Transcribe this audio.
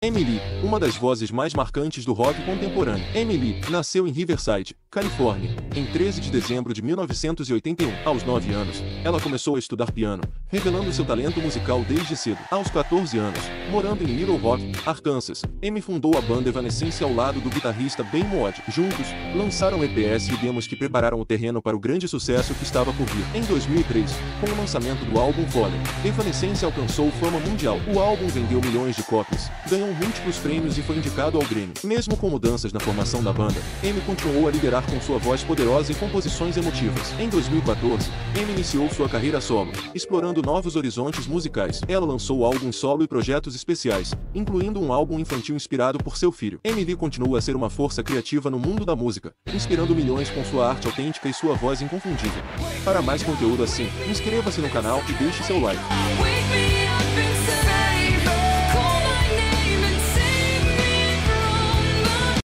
Emily, uma das vozes mais marcantes do rock contemporâneo. Emily nasceu em Riverside, Califórnia, em 13 de dezembro de 1981. Aos 9 anos, ela começou a estudar piano, revelando seu talento musical desde cedo. Aos 14 anos, morando em Little Rock, Arkansas, Amy fundou a banda Evanescence ao lado do guitarrista Ben Mood. Juntos, lançaram EPS e demos que prepararam o terreno para o grande sucesso que estava por vir. Em 2003, com o lançamento do álbum Fallen, Evanescence alcançou fama mundial. O álbum vendeu milhões de cópias, ganhou múltiplos prêmios e foi indicado ao Grammy. Mesmo com mudanças na formação da banda, Amy continuou a liderar com sua voz poderosa e composições emotivas. Em 2014, Amy iniciou sua carreira solo, explorando novos horizontes musicais. Ela lançou álbuns solo e projetos especiais, incluindo um álbum infantil inspirado por seu filho. Emily continua a ser uma força criativa no mundo da música, inspirando milhões com sua arte autêntica e sua voz inconfundível. Para mais conteúdo assim, inscreva-se no canal e deixe seu like.